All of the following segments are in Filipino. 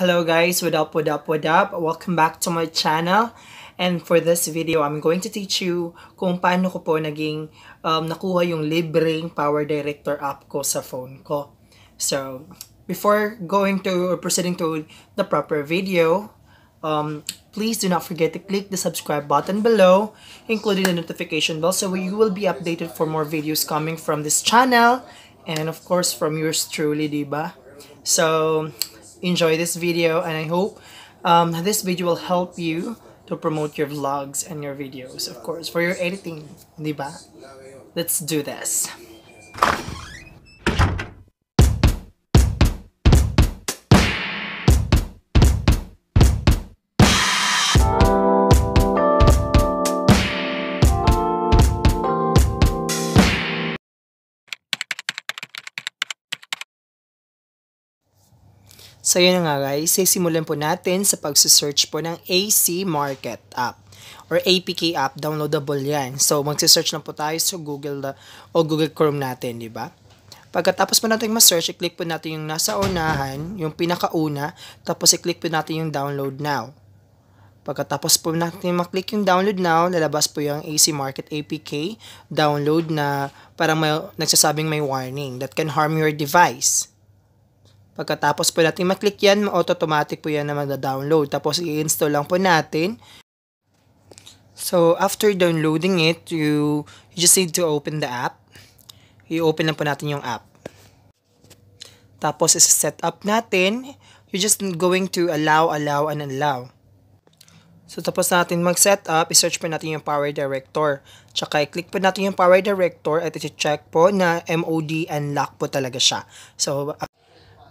Hello guys, what up, what up, what up? Welcome back to my channel. And for this video, I'm going to teach you kung paano ko po naging um, nakuha yung libreng Power Director app ko sa phone ko. So, before going to or proceeding to the proper video, um, please do not forget to click the subscribe button below, including the notification bell so you will be updated for more videos coming from this channel and of course from yours truly, diba? So, enjoy this video and I hope um, this video will help you to promote your vlogs and your videos, of course, for your editing, diba? Let's do this. So yun nga guys, sisimulan po natin sa pagsusearch po ng AC Market app or APK app, downloadable yan. So magsisearch na po tayo sa Google the, o Google Chrome natin, di ba? Pagkatapos po natin ma-search, i-click po natin yung nasa unahan, yung pinakauna, tapos i-click po natin yung download now. Pagkatapos po natin maklik yung download now, lalabas po yung AC Market APK download na parang may, nagsasabing may warning that can harm your device. Pagkatapos po natin maklik yan, automatic po yan na magda-download. Tapos i-install lang po natin. So, after downloading it, you, you just need to open the app. I-open lang po natin yung app. Tapos, isa-set up natin. You're just going to allow, allow, and allow. So, tapos natin mag-set up, i-search po natin yung Power Director. Tsaka, i-click po natin yung Power Director at i-check po na MOD unlock po talaga siya. So,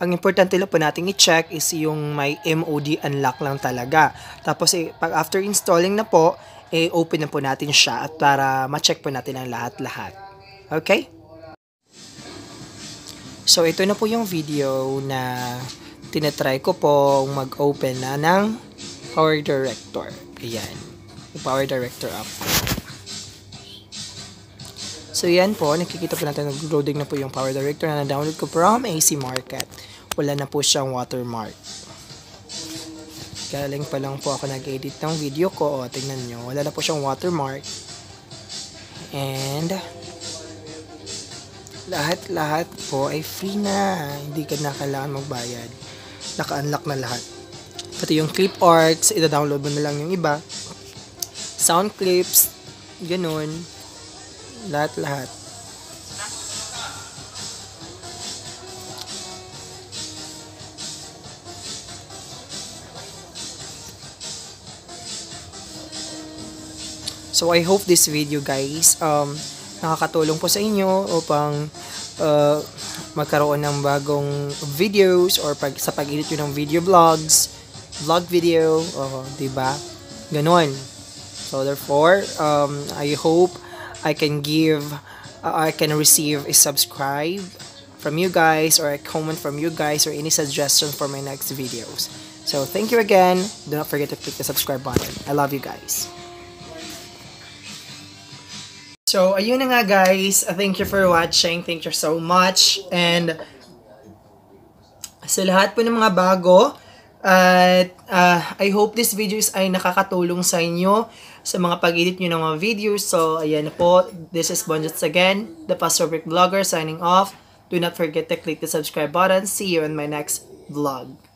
ang importante lang po nating i-check is yung may MOD unlock lang talaga. Tapos eh, pag after installing na po, eh, open na po natin siya at para ma-check po natin ang lahat-lahat. Okay? So ito na po yung video na tinatry ko po mag-open na ng Power Director. Ayan. Power Director app So yan po, nakikita po natin nag-loading na po yung Power Director na na-download ko from AC Market wala na po siyang watermark. Galing pa lang po ako nag-edit ng video ko. O, tingnan nyo. Wala na po siyang watermark. And, lahat-lahat po ay free na. Hindi ka na kailangan magbayad. Naka-unlock na lahat. Pati yung clip arts, ida-download mo na lang yung iba. Sound clips, ganun. Lahat-lahat. So I hope this video guys um, nakakatulong po sa inyo upang uh, magkaroon ng bagong videos or pag, sa pag-edit ng video vlogs, vlog video, uh, ba? Ganon. So therefore, um, I hope I can give, uh, I can receive a subscribe from you guys or a comment from you guys or any suggestion for my next videos. So thank you again. Do not forget to click the subscribe button. I love you guys. So, ayun na nga guys. Thank you for watching. Thank you so much. And sa lahat po ng mga bago, at uh, I hope this videos ay nakakatulong sa inyo sa mga pag-edit nyo ng mga videos. So, ayan na po. This is Bonjets again, the Pastor Vlogger signing off. Do not forget to click the subscribe button. See you in my next vlog.